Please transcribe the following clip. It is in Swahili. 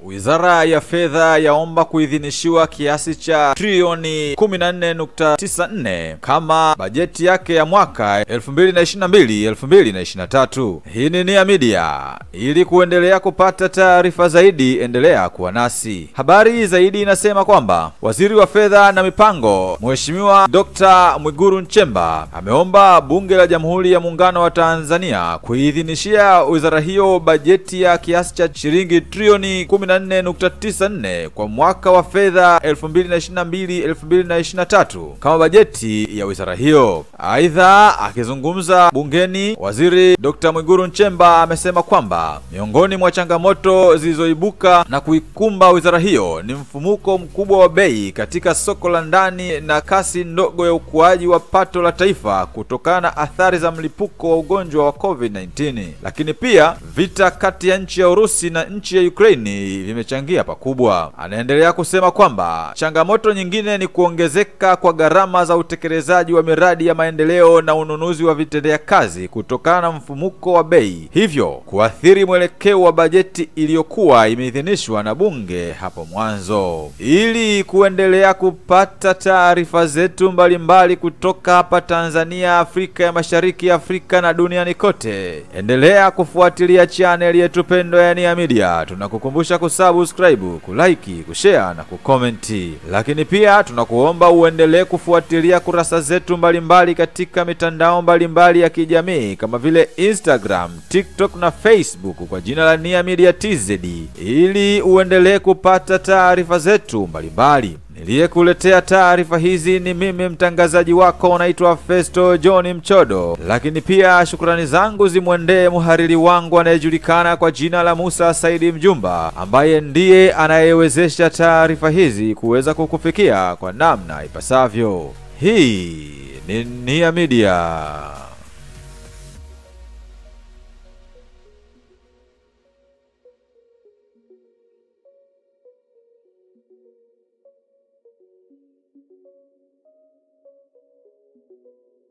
Wizara ya Fedha yaomba kuidhinishiwa kiasi cha trilioni 14.94 kama bajeti yake ya mwaka 2022-2023. Hii ni Nia Media. Ili kuendelea kupata taarifa zaidi, endelea kuwa nasi. Habari zaidi inasema kwamba Waziri wa Fedha na Mipango Mheshimiwa Dr. Mwiguru Nchemba ameomba Bunge la Jamhuri ya Muungano wa Tanzania kuidhinishia wizara hiyo bajeti ya kiasi cha shilingi trilioni 14.94 kwa mwaka wa fedha 2022-2023 kama bajeti ya wizara hiyo. Aidha, akizungumza bungeni, Waziri Dr. Mwiguru Nchemba amesema kwamba miongoni mwa changamoto zilizoibuka na kuikumba wizara hiyo ni mfumuko mkubwa wa bei katika soko la ndani na kasi ndogo ya ukuaji wa pato la taifa kutokana na athari za mlipuko wa ugonjwa wa COVID-19. Lakini pia vita kati ya nchi ya Urusi na nchi ya Ukraini vimechangia pakubwa. Anaendelea kusema kwamba changamoto nyingine ni kuongezeka kwa gharama za utekelezaji wa miradi ya maendeleo na ununuzi wa vitendea kazi kutokana na mfumuko wa bei, hivyo kuathiri mwelekeo wa bajeti iliyokuwa imeidhinishwa na bunge hapo mwanzo. Ili kuendelea kupata taarifa zetu mbalimbali kutoka hapa Tanzania, Afrika ya Mashariki, Afrika na duniani kote, endelea kufuatilia chaneli yetu pendwa ya Nia Media. Tunakukumbusha kusubscribe, kulike, kushare na kukomenti, lakini pia tunakuomba uendelee kufuatilia kurasa zetu mbalimbali mbali katika mitandao mbalimbali ya kijamii kama vile Instagram, TikTok na Facebook kwa jina la Nia Media TZ ili uendelee kupata taarifa zetu mbalimbali. Niliyekuletea taarifa hizi ni mimi mtangazaji wako unaitwa Festo John Mchodo, lakini pia shukrani zangu zimwendee mhariri wangu anayejulikana kwa jina la Musa Saidi Mjumba, ambaye ndiye anayewezesha taarifa hizi kuweza kukufikia kwa namna ipasavyo. Hii ni Nia Media. Thank you.